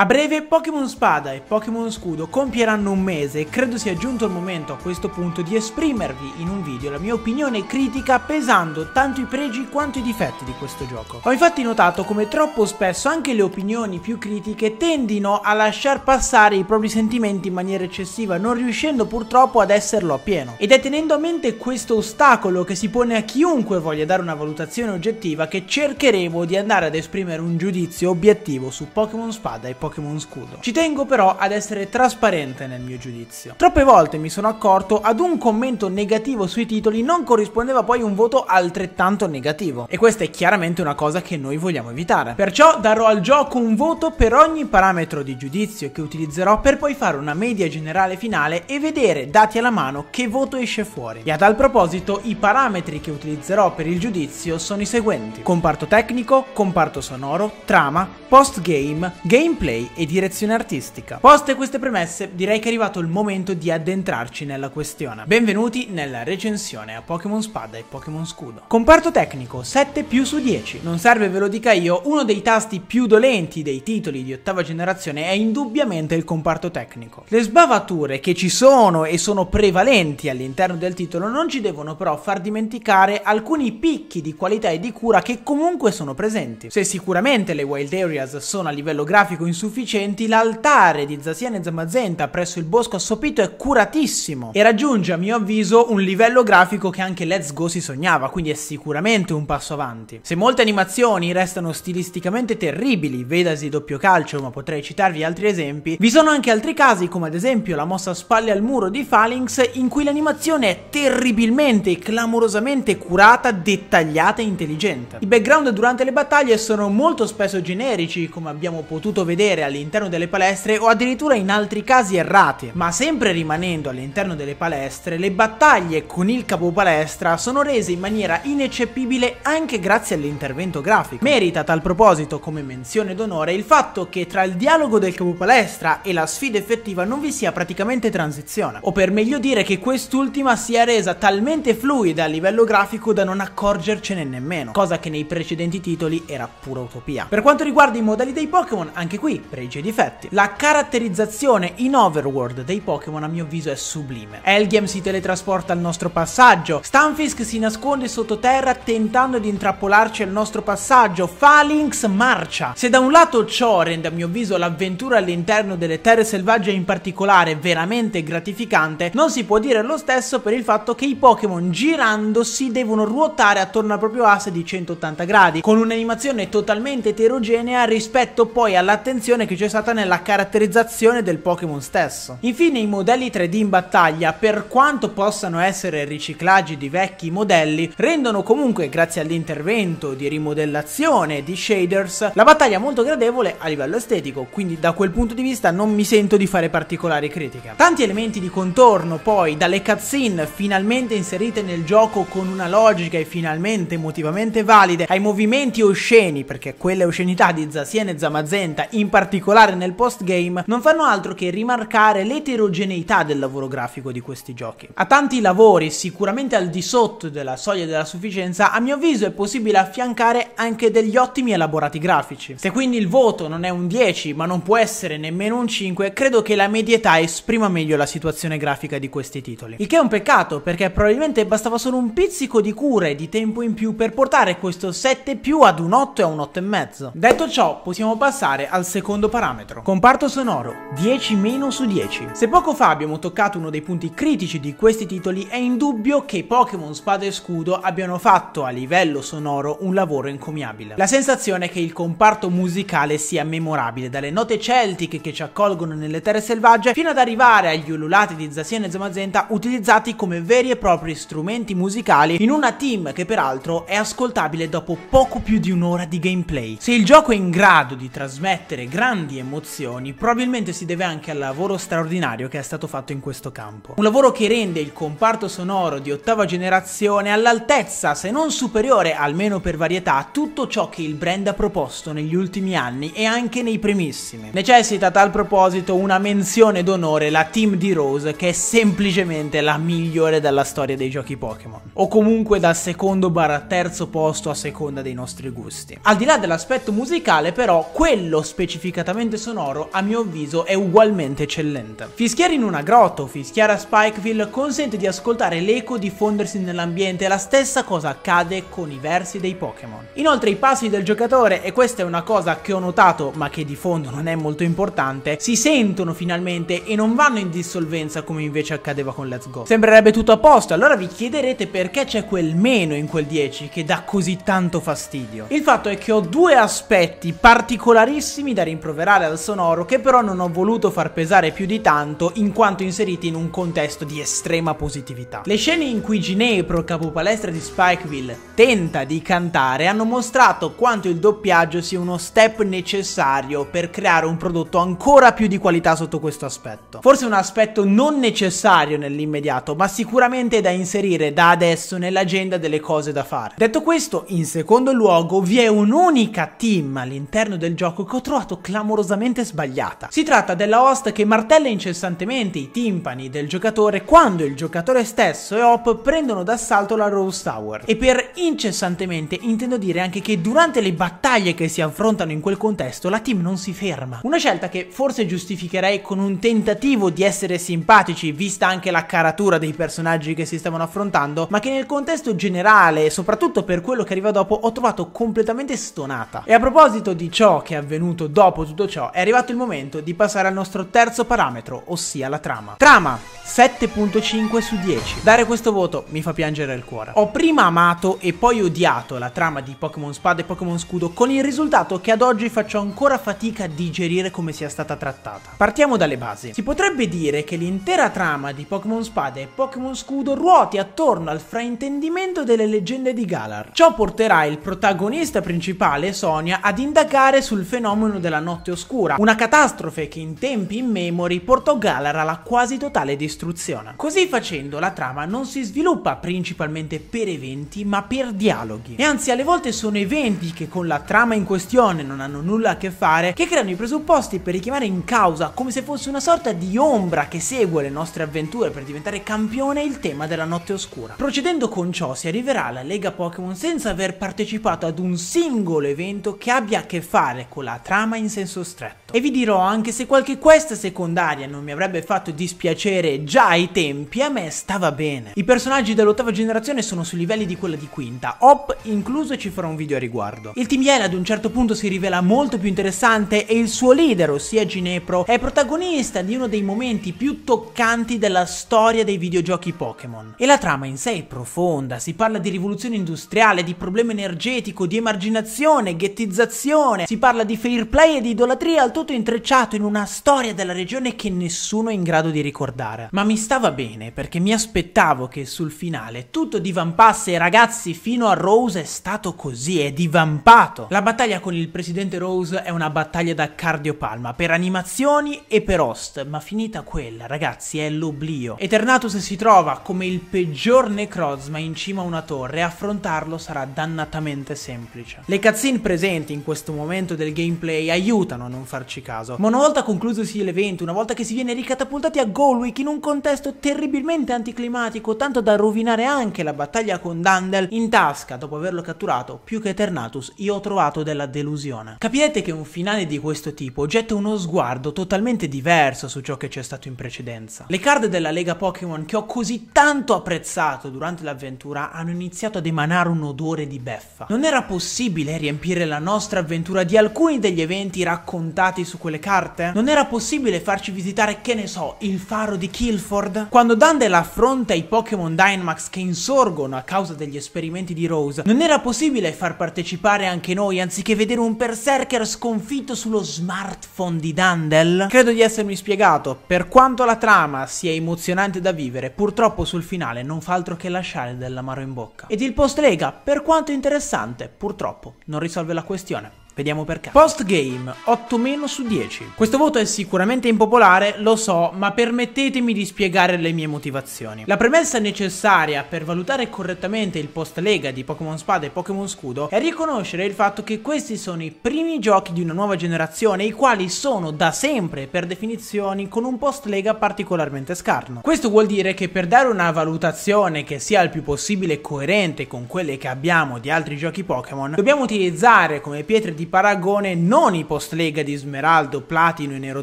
A breve Pokémon Spada e Pokémon Scudo compieranno un mese e credo sia giunto il momento a questo punto di esprimervi in un video la mia opinione critica pesando tanto i pregi quanto i difetti di questo gioco. Ho infatti notato come troppo spesso anche le opinioni più critiche tendino a lasciar passare i propri sentimenti in maniera eccessiva, non riuscendo purtroppo ad esserlo appieno. Ed è tenendo a mente questo ostacolo che si pone a chiunque voglia dare una valutazione oggettiva che cercheremo di andare ad esprimere un giudizio obiettivo su Pokémon Spada e Pokémon Pokémon Scudo. Ci tengo però ad essere trasparente nel mio giudizio. Troppe volte mi sono accorto ad un commento negativo sui titoli non corrispondeva poi un voto altrettanto negativo e questa è chiaramente una cosa che noi vogliamo evitare. Perciò darò al gioco un voto per ogni parametro di giudizio che utilizzerò per poi fare una media generale finale e vedere dati alla mano che voto esce fuori. E a tal proposito i parametri che utilizzerò per il giudizio sono i seguenti. Comparto tecnico, comparto sonoro, trama, post game, gameplay e direzione artistica. Poste queste premesse, direi che è arrivato il momento di addentrarci nella questione. Benvenuti nella recensione a Pokémon Spada e Pokémon Scudo. Comparto tecnico 7 più su 10. Non serve ve lo dica io, uno dei tasti più dolenti dei titoli di ottava generazione è indubbiamente il comparto tecnico. Le sbavature che ci sono e sono prevalenti all'interno del titolo non ci devono però far dimenticare alcuni picchi di qualità e di cura che comunque sono presenti. Se sicuramente le Wild Areas sono a livello grafico insufficienti, sufficienti, l'altare di Zasiane Zamazenta presso il bosco assopito è curatissimo e raggiunge a mio avviso un livello grafico che anche Let's Go si sognava, quindi è sicuramente un passo avanti. Se molte animazioni restano stilisticamente terribili, vedasi doppio calcio, ma potrei citarvi altri esempi, vi sono anche altri casi come ad esempio la mossa spalle al muro di Phalanx in cui l'animazione è terribilmente e clamorosamente curata, dettagliata e intelligente. I background durante le battaglie sono molto spesso generici, come abbiamo potuto vedere vedere all'interno delle palestre o addirittura in altri casi errati. Ma sempre rimanendo all'interno delle palestre, le battaglie con il capo palestra sono rese in maniera ineccepibile anche grazie all'intervento grafico. Merita a tal proposito come menzione d'onore il fatto che tra il dialogo del capo palestra e la sfida effettiva non vi sia praticamente transizione, o per meglio dire che quest'ultima sia resa talmente fluida a livello grafico da non accorgercene nemmeno, cosa che nei precedenti titoli era pura utopia. Per quanto riguarda i modelli dei Pokémon, anche qui pregi e difetti. La caratterizzazione in overworld dei Pokémon a mio avviso è sublime. Elgiam si teletrasporta al nostro passaggio, Stunfisk si nasconde sottoterra tentando di intrappolarci al nostro passaggio, Phalanx marcia. Se da un lato ciò rende a mio avviso l'avventura all'interno delle terre selvagge in particolare veramente gratificante, non si può dire lo stesso per il fatto che i Pokémon girandosi devono ruotare attorno al proprio asse di 180 gradi, con un'animazione totalmente eterogenea rispetto poi all'attenzione evoluzione che c'è stata nella caratterizzazione del Pokémon stesso. Infine i modelli 3D in battaglia, per quanto possano essere riciclaggi di vecchi modelli, rendono comunque, grazie all'intervento di rimodellazione di shaders, la battaglia molto gradevole a livello estetico, quindi da quel punto di vista non mi sento di fare particolari critiche. Tanti elementi di contorno poi, dalle cutscene finalmente inserite nel gioco con una logica e finalmente emotivamente valide, ai movimenti osceni, perché quelle oscenità di Zasien e Zamazenta in particolare particolare nel post-game, non fanno altro che rimarcare l'eterogeneità del lavoro grafico di questi giochi. A tanti lavori, sicuramente al di sotto della soglia della sufficienza, a mio avviso è possibile affiancare anche degli ottimi elaborati grafici. Se quindi il voto non è un 10, ma non può essere nemmeno un 5, credo che la medietà esprima meglio la situazione grafica di questi titoli. Il che è un peccato, perché probabilmente bastava solo un pizzico di cura e di tempo in più per portare questo 7 più ad un 8 e a un 8,5. Detto ciò, possiamo passare al secondo secondo parametro. Comparto sonoro, 10 meno su 10. Se poco fa abbiamo toccato uno dei punti critici di questi titoli, è indubbio che Pokémon Spada e Scudo abbiano fatto a livello sonoro un lavoro encomiabile. La sensazione è che il comparto musicale sia memorabile, dalle note celtiche che ci accolgono nelle terre selvagge fino ad arrivare agli ululati di Zacian e Zamazenta utilizzati come veri e propri strumenti musicali in una team che peraltro è ascoltabile dopo poco più di un'ora di gameplay. Se il gioco è in grado di trasmettere grandi emozioni probabilmente si deve anche al lavoro straordinario che è stato fatto in questo campo. Un lavoro che rende il comparto sonoro di ottava generazione all'altezza, se non superiore, almeno per varietà, a tutto ciò che il brand ha proposto negli ultimi anni e anche nei primissimi. Necessita a tal proposito una menzione d'onore la team di Rose che è semplicemente la migliore della storia dei giochi Pokémon. O comunque dal secondo barra terzo posto a seconda dei nostri gusti. Al di là dell'aspetto musicale però, quello specificamente ingiustificatamente sonoro, a mio avviso è ugualmente eccellente. Fischiare in una grotta o fischiare a Spikeville consente di ascoltare l'eco diffondersi nell'ambiente la stessa cosa accade con i versi dei Pokémon. Inoltre i passi del giocatore, e questa è una cosa che ho notato ma che di fondo non è molto importante, si sentono finalmente e non vanno in dissolvenza come invece accadeva con Let's Go. Sembrerebbe tutto a posto, allora vi chiederete perché c'è quel meno in quel 10 che dà così tanto fastidio. Il fatto è che ho due aspetti particolarissimi da rimproverare al sonoro che però non ho voluto far pesare più di tanto in quanto inseriti in un contesto di estrema positività. Le scene in cui Ginepro, capopalestra di Spikeville, tenta di cantare hanno mostrato quanto il doppiaggio sia uno step necessario per creare un prodotto ancora più di qualità sotto questo aspetto. Forse un aspetto non necessario nell'immediato, ma sicuramente da inserire da adesso nell'agenda delle cose da fare. Detto questo, in secondo luogo vi è un'unica team all'interno del gioco che ho trovato clamorosamente sbagliata. Si tratta della host che martella incessantemente i timpani del giocatore quando il giocatore stesso e Hop prendono d'assalto la Rose Tower. E per incessantemente intendo dire anche che durante le battaglie che si affrontano in quel contesto la team non si ferma. Una scelta che forse giustificherei con un tentativo di essere simpatici vista anche la caratura dei personaggi che si stavano affrontando, ma che nel contesto generale e soprattutto per quello che arriva dopo ho trovato completamente stonata. E a proposito di ciò che è avvenuto dopo tutto ciò, è arrivato il momento di passare al nostro terzo parametro, ossia la trama. Trama 7.5 su 10. Dare questo voto mi fa piangere il cuore. Ho prima amato e poi odiato la trama di Pokémon Spada e Pokémon Scudo con il risultato che ad oggi faccio ancora fatica a digerire come sia stata trattata. Partiamo dalle basi. Si potrebbe dire che l'intera trama di Pokémon Spada e Pokémon Scudo ruoti attorno al fraintendimento delle leggende di Galar. Ciò porterà il protagonista principale, Sonia, ad indagare sul fenomeno della notte oscura, una catastrofe che in tempi immemori portò Galar alla quasi totale distruzione istruzione. Così facendo la trama non si sviluppa principalmente per eventi ma per dialoghi e anzi alle volte sono eventi che con la trama in questione non hanno nulla a che fare che creano i presupposti per richiamare in causa come se fosse una sorta di ombra che segue le nostre avventure per diventare campione il tema della notte oscura. Procedendo con ciò si arriverà alla Lega Pokémon senza aver partecipato ad un singolo evento che abbia a che fare con la trama in senso stretto. E vi dirò anche se qualche quest secondaria non mi avrebbe fatto dispiacere già ai tempi a me stava bene. I personaggi dell'ottava generazione sono sui livelli di quella di quinta, Hop incluso e ci farò un video a riguardo. Il Team Yell ad un certo punto si rivela molto più interessante e il suo leader, ossia Ginepro, è protagonista di uno dei momenti più toccanti della storia dei videogiochi Pokémon. E la trama in sé è profonda, si parla di rivoluzione industriale, di problema energetico, di emarginazione, ghettizzazione, si parla di fair play e di idolatria, al tutto intrecciato in una storia della regione che nessuno è in grado di ricordare ma mi stava bene perché mi aspettavo che sul finale tutto divampasse e ragazzi fino a Rose è stato così, è divampato. La battaglia con il presidente Rose è una battaglia da cardiopalma per animazioni e per host, ma finita quella ragazzi è l'oblio. Eternatus si trova come il peggior Necrozma in cima a una torre e affrontarlo sarà dannatamente semplice. Le cutscene presenti in questo momento del gameplay aiutano a non farci caso, ma una volta conclusosi l'evento, una volta che si viene ricatapultati a Golwick in un contesto terribilmente anticlimatico, tanto da rovinare anche la battaglia con Dandel in tasca dopo averlo catturato, più che Eternatus, io ho trovato della delusione. Capirete che un finale di questo tipo getta uno sguardo totalmente diverso su ciò che c'è stato in precedenza. Le card della Lega Pokémon che ho così tanto apprezzato durante l'avventura hanno iniziato ad emanare un odore di beffa. Non era possibile riempire la nostra avventura di alcuni degli eventi raccontati su quelle carte? Non era possibile farci visitare, che ne so, il faro di Kill Guilford, quando Dandel affronta i Pokémon Dynamax che insorgono a causa degli esperimenti di Rose, non era possibile far partecipare anche noi anziché vedere un Berserker sconfitto sullo smartphone di Dandel? Credo di essermi spiegato, per quanto la trama sia emozionante da vivere, purtroppo sul finale non fa altro che lasciare dell'amaro in bocca. Ed il post lega, per quanto interessante, purtroppo non risolve la questione. Vediamo perché. Post game 8 meno su 10. Questo voto è sicuramente impopolare, lo so, ma permettetemi di spiegare le mie motivazioni. La premessa necessaria per valutare correttamente il post lega di Pokémon Spada e Pokémon Scudo è riconoscere il fatto che questi sono i primi giochi di una nuova generazione, i quali sono da sempre per definizioni con un post lega particolarmente scarno. Questo vuol dire che per dare una valutazione che sia il più possibile coerente con quelle che abbiamo di altri giochi Pokémon, dobbiamo utilizzare come pietre di paragone non i post lega di Smeraldo, Platino e Nero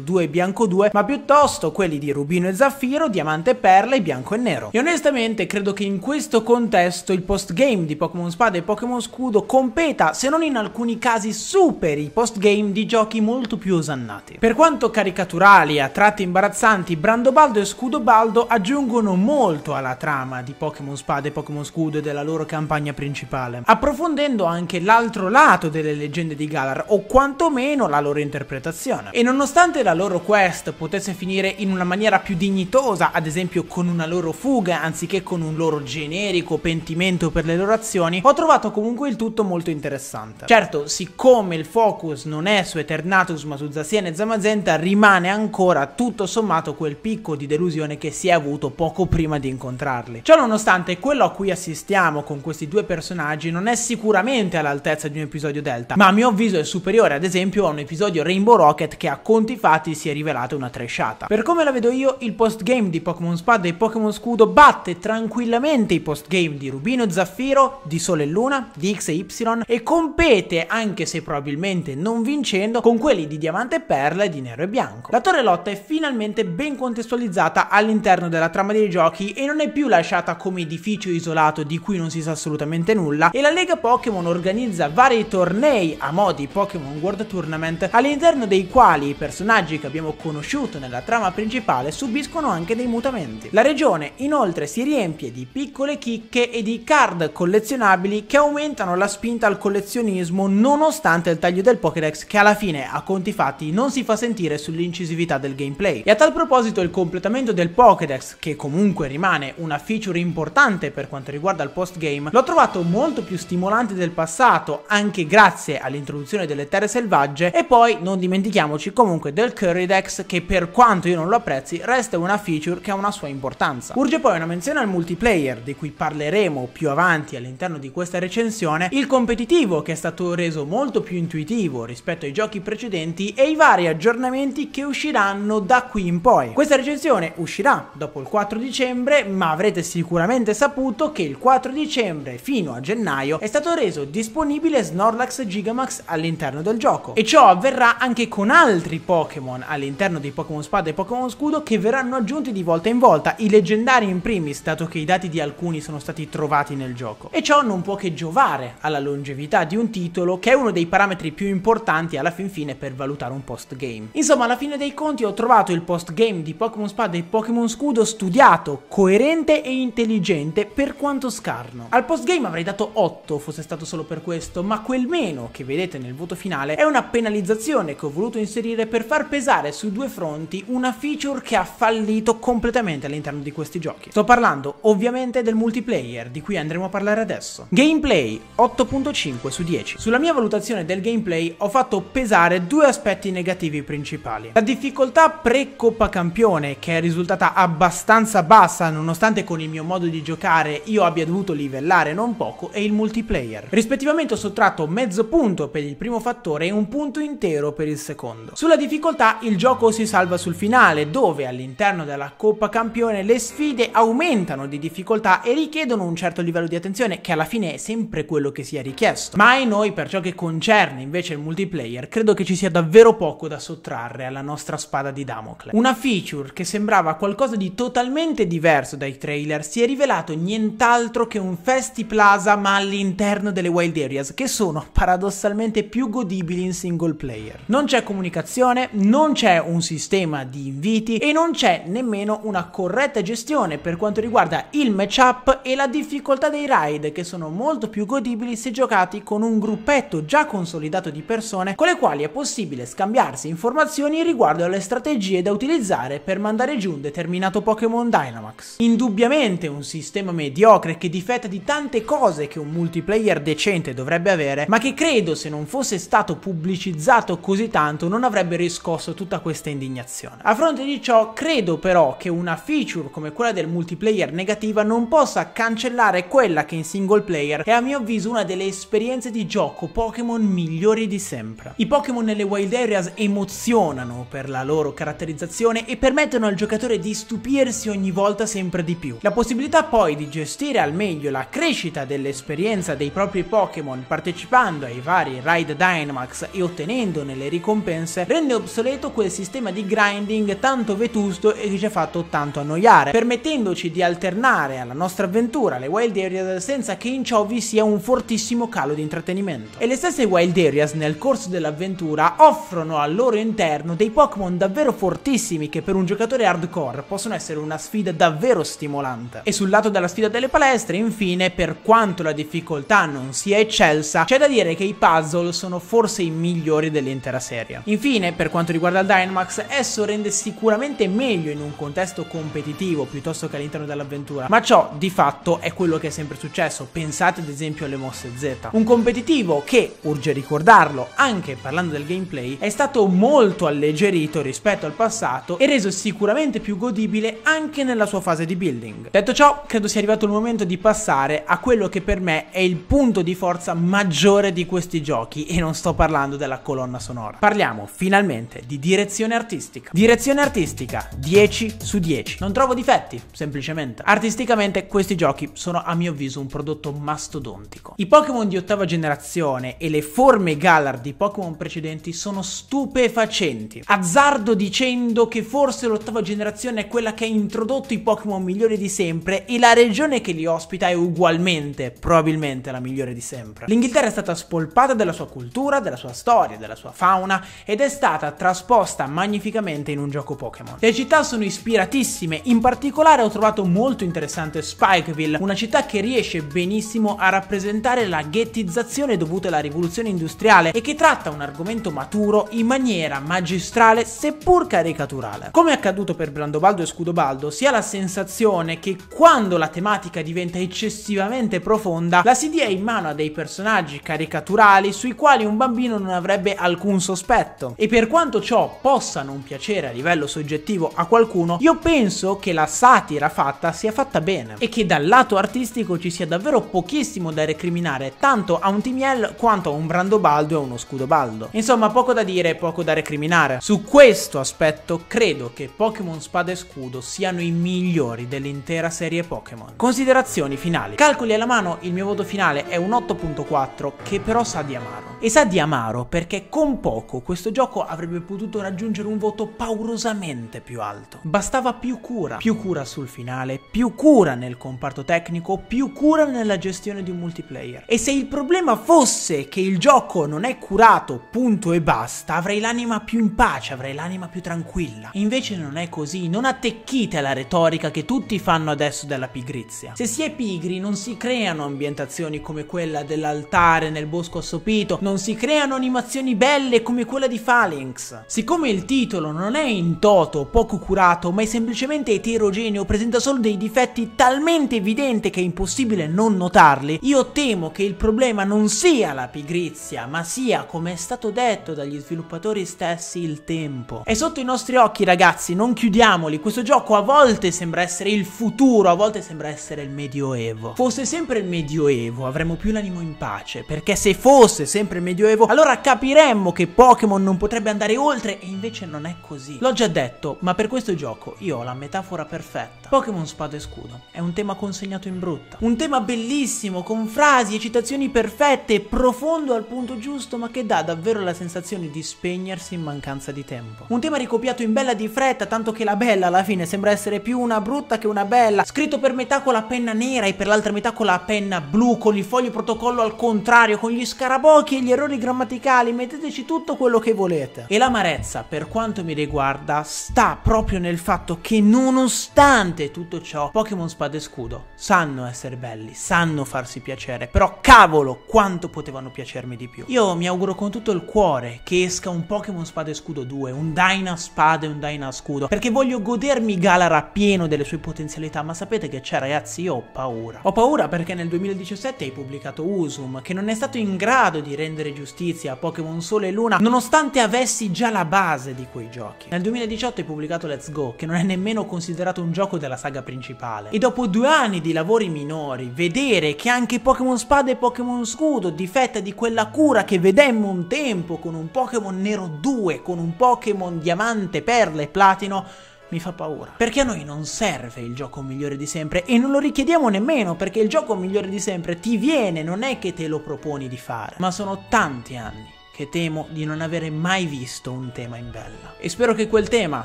2 e Bianco 2, ma piuttosto quelli di Rubino e Zaffiro, Diamante e Perla e Bianco e Nero. E onestamente credo che in questo contesto il post game di Pokémon Spada e Pokémon Scudo competa, se non in alcuni casi superi i post game di giochi molto più osannati. Per quanto caricaturali e a tratti imbarazzanti, Brandobaldo e Scudobaldo aggiungono molto alla trama di Pokémon Spada e Pokémon Scudo e della loro campagna principale, approfondendo anche l'altro lato delle leggende di Galar, o quantomeno la loro interpretazione. E nonostante la loro quest potesse finire in una maniera più dignitosa, ad esempio con una loro fuga anziché con un loro generico pentimento per le loro azioni, ho trovato comunque il tutto molto interessante. Certo, siccome il focus non è su Eternatus ma su Zacian e Zamazenta, rimane ancora tutto sommato quel picco di delusione che si è avuto poco prima di incontrarli. Ciò nonostante, quello a cui assistiamo con questi due personaggi non è sicuramente all'altezza di un episodio Delta, ma a mio avviso è superiore ad esempio a un episodio Rainbow Rocket che a conti fatti si è rivelato una trashata. Per come la vedo io, il postgame di Pokémon Spada e Pokémon Scudo batte tranquillamente i postgame di Rubino e Zaffiro, di Sole e Luna, di X e Y e compete, anche se probabilmente non vincendo, con quelli di Diamante e Perla e di Nero e Bianco. La torre lotta è finalmente ben contestualizzata all'interno della trama dei giochi e non è più lasciata come edificio isolato di cui non si sa assolutamente nulla e la Lega Pokémon organizza vari tornei a modi Pokémon World Tournament all'interno dei quali i personaggi che abbiamo conosciuto nella trama principale subiscono anche dei mutamenti. La regione inoltre si riempie di piccole chicche e di card collezionabili che aumentano la spinta al collezionismo nonostante il taglio del Pokédex che alla fine a conti fatti non si fa sentire sull'incisività del gameplay. E a tal proposito il completamento del Pokédex, che comunque rimane una feature importante per quanto riguarda il postgame, l'ho trovato molto più stimolante del passato anche grazie all'introduzione delle terre selvagge e poi non dimentichiamoci comunque del Currydex che per quanto io non lo apprezzi resta una feature che ha una sua importanza. Urge poi una menzione al multiplayer di cui parleremo più avanti all'interno di questa recensione, il competitivo che è stato reso molto più intuitivo rispetto ai giochi precedenti e i vari aggiornamenti che usciranno da qui in poi. Questa recensione uscirà dopo il 4 dicembre ma avrete sicuramente saputo che il 4 dicembre fino a gennaio è stato reso disponibile Snorlax Gigamax all'interno del gioco e ciò avverrà anche con altri Pokémon all'interno di Pokémon Spada e Pokémon Scudo che verranno aggiunti di volta in volta, i leggendari in primis dato che i dati di alcuni sono stati trovati nel gioco e ciò non può che giovare alla longevità di un titolo che è uno dei parametri più importanti alla fin fine per valutare un post game. Insomma alla fine dei conti ho trovato il post game di Pokémon Spada e Pokémon Scudo studiato, coerente e intelligente per quanto scarno. Al post game avrei dato 8 fosse stato solo per questo, ma quel meno che vedete nel voto finale è una penalizzazione che ho voluto inserire per far pesare sui due fronti una feature che ha fallito completamente all'interno di questi giochi. Sto parlando ovviamente del multiplayer, di cui andremo a parlare adesso. Gameplay 8.5 su 10. Sulla mia valutazione del gameplay ho fatto pesare due aspetti negativi principali. La difficoltà pre-Coppa Campione, che è risultata abbastanza bassa nonostante con il mio modo di giocare io abbia dovuto livellare non poco, e il multiplayer. Rispettivamente ho sottratto mezzo punto per il primo fattore e un punto intero per il secondo. Sulla difficoltà il gioco si salva sul finale, dove all'interno della Coppa Campione le sfide aumentano di difficoltà e richiedono un certo livello di attenzione, che alla fine è sempre quello che si è richiesto. Ma ai noi, per ciò che concerne invece il multiplayer, credo che ci sia davvero poco da sottrarre alla nostra spada di Damocle. Una feature che sembrava qualcosa di totalmente diverso dai trailer si è rivelato nient'altro che un Festi Plaza ma all'interno delle Wild Areas, che sono paradossalmente più godibili in single player. Non c'è comunicazione, non c'è un sistema di inviti e non c'è nemmeno una corretta gestione per quanto riguarda il matchup e la difficoltà dei raid, che sono molto più godibili se giocati con un gruppetto già consolidato di persone con le quali è possibile scambiarsi informazioni riguardo alle strategie da utilizzare per mandare giù un determinato Pokémon Dynamax. Indubbiamente un sistema mediocre che difetta di tante cose che un multiplayer decente dovrebbe avere, ma che credo se non fosse stato pubblicizzato così tanto non avrebbe riscosso tutta questa indignazione. A fronte di ciò, credo però che una feature come quella del multiplayer negativa non possa cancellare quella che in single player è a mio avviso una delle esperienze di gioco Pokémon migliori di sempre. I Pokémon nelle Wild Areas emozionano per la loro caratterizzazione e permettono al giocatore di stupirsi ogni volta sempre di più. La possibilità poi di gestire al meglio la crescita dell'esperienza dei propri Pokémon partecipando ai vari Ride Dynamax e ottenendone le ricompense, rende obsoleto quel sistema di grinding tanto vetusto e che ci ha fatto tanto annoiare, permettendoci di alternare alla nostra avventura le Wild Areas senza che in ciò vi sia un fortissimo calo di intrattenimento. E le stesse Wild Areas nel corso dell'avventura offrono al loro interno dei Pokémon davvero fortissimi che per un giocatore hardcore possono essere una sfida davvero stimolante. E sul lato della sfida delle palestre, infine, per quanto la difficoltà non sia eccelsa, c'è da dire che i puzzle sono forse i migliori dell'intera serie. Infine, per quanto riguarda il Dynamax, esso rende sicuramente meglio in un contesto competitivo piuttosto che all'interno dell'avventura, ma ciò di fatto è quello che è sempre successo. Pensate ad esempio alle mosse Z. Un competitivo che, urge ricordarlo, anche parlando del gameplay, è stato molto alleggerito rispetto al passato e reso sicuramente più godibile anche nella sua fase di building. Detto ciò, credo sia arrivato il momento di passare a quello che per me è il punto di forza maggiore di questi giochi e non sto parlando della colonna sonora. Parliamo finalmente di direzione artistica. Direzione artistica 10 su 10. Non trovo difetti, semplicemente. Artisticamente questi giochi sono a mio avviso un prodotto mastodontico. I Pokémon di ottava generazione e le forme Galar di Pokémon precedenti sono stupefacenti. Azzardo dicendo che forse l'ottava generazione è quella che ha introdotto i Pokémon migliori di sempre e la regione che li ospita è ugualmente, probabilmente, la migliore di sempre. L'Inghilterra è stata spolpata della sua cultura, della sua storia, della sua fauna ed è stata trasposta magnificamente in un gioco Pokémon. Le città sono ispiratissime, in particolare ho trovato molto interessante Spikeville, una città che riesce benissimo a rappresentare la ghettizzazione dovuta alla rivoluzione industriale e che tratta un argomento maturo in maniera magistrale seppur caricaturale. Come è accaduto per Brandobaldo e Scudobaldo, si ha la sensazione che quando la tematica diventa eccessivamente profonda, la si dia in mano a dei personaggi caricaturali sui quali un bambino non avrebbe alcun sospetto. E per quanto ciò possa non piacere a livello soggettivo a qualcuno, io penso che la satira fatta sia fatta bene e che dal lato artistico ci sia davvero pochissimo da recriminare tanto a un Timiel quanto a un Brandobaldo e a uno Scudobaldo. Insomma, poco da dire e poco da recriminare. Su questo aspetto credo che Pokémon Spada e Scudo siano i migliori dell'intera serie Pokémon. Considerazioni finali. Calcoli alla mano, il mio voto finale è un 8.4 che però sa di amaro. E sa di amaro perché con poco questo gioco avrebbe potuto raggiungere un voto paurosamente più alto. Bastava più cura, più cura sul finale, più cura nel comparto tecnico, più cura nella gestione di un multiplayer. E se il problema fosse che il gioco non è curato, punto e basta, avrei l'anima più in pace, avrei l'anima più tranquilla. Invece non è così, non attecchite alla retorica che tutti fanno adesso della pigrizia. Se si è pigri non si creano ambientazioni come quella dell'altare nel bosco assopito, non si creano animazioni belle come quella di Phalanx. Siccome il titolo non è in toto poco curato, ma è semplicemente eterogeneo, presenta solo dei difetti talmente evidenti che è impossibile non notarli, io temo che il problema non sia la pigrizia, ma sia, come è stato detto dagli sviluppatori stessi, il tempo. È sotto i nostri occhi, ragazzi, non chiudiamoli. Questo gioco a volte sembra essere il futuro, a volte sembra essere il medioevo. Fosse sempre il medioevo, avremmo più l'animo in pace, perché se fosse sempre il medioevo, allora capiremmo che Pokémon non potrebbe andare oltre e invece non è così. L'ho già detto, ma per questo gioco io ho la metafora perfetta. Pokémon Spada e Scudo è un tema consegnato in brutta. Un tema bellissimo, con frasi e citazioni perfette, profondo al punto giusto, ma che dà davvero la sensazione di spegnersi in mancanza di tempo. Un tema ricopiato in bella di fretta, tanto che la bella alla fine sembra essere più una brutta che una bella. Scritto per metà con la penna nera e per l'altra metà con la penna blu, con il foglio protocollo al contrario, con gli scarabocchi e gli errori grammaticali, metteteci tutto quello che volete. E l'amarezza, per quanto mi riguarda, sta proprio nel fatto che nonostante tutto ciò, Pokémon Spada e Scudo sanno essere belli, sanno farsi piacere, però cavolo quanto potevano piacermi di più. Io mi auguro con tutto il cuore che esca un Pokémon Spada e Scudo 2, un Dyna Spada e un Dyna Scudo, perché voglio godermi Galar a pieno delle sue potenzialità, ma sapete che c'è ragazzi, io ho paura. Ho paura perché nel 2017 hai pubblicato Usum, che non è stato in grado di rendere giustizia a Pokémon Sole e Luna, nonostante avessi già la base di quei giochi. Nel 2018 hai pubblicato Let's Go, che non è nemmeno considerato un gioco della saga principale. E dopo due anni di lavori minori, vedere che anche Pokémon Spada e Pokémon Scudo difetta di quella cura che vedemmo un tempo con un Pokémon Nero 2, con un Pokémon Diamante, Perla e Platino, mi fa paura. Perché a noi non serve il gioco migliore di sempre e non lo richiediamo nemmeno perché il gioco migliore di sempre ti viene, non è che te lo proponi di fare, ma sono tanti anni che temo di non avere mai visto un tema in bella. E spero che quel tema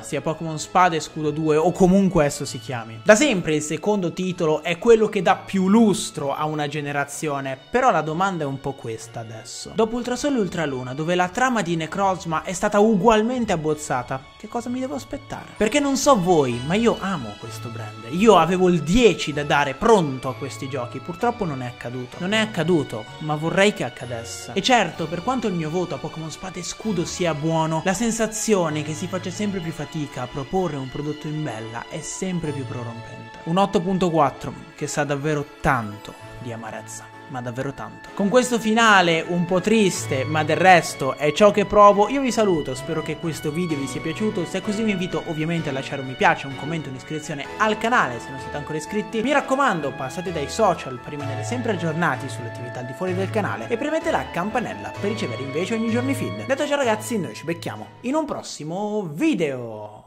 sia Pokémon Spada e Scudo 2 o comunque esso si chiami. Da sempre il secondo titolo è quello che dà più lustro a una generazione, però la domanda è un po' questa adesso. Dopo Ultrasole e Ultraluna, dove la trama di Necrozma è stata ugualmente abbozzata, che cosa mi devo aspettare? Perché non so voi, ma io amo questo brand. Io avevo il 10 da dare pronto a questi giochi, purtroppo non è accaduto. Non è accaduto, ma vorrei che accadesse. E certo, per quanto il mio voto voto a Pokémon Spada e Scudo sia buono, la sensazione che si faccia sempre più fatica a proporre un prodotto in bella è sempre più prorompente. Un 8.4 che sa davvero tanto di amarezza ma davvero tanto. Con questo finale un po' triste, ma del resto è ciò che provo, io vi saluto, spero che questo video vi sia piaciuto, se è così vi invito ovviamente a lasciare un mi piace, un commento, un'iscrizione al canale se non siete ancora iscritti. Mi raccomando, passate dai social per rimanere sempre aggiornati sulle attività al di fuori del canale e premete la campanella per ricevere invece ogni giorno i feed. Detto ciò ragazzi, noi ci becchiamo in un prossimo video.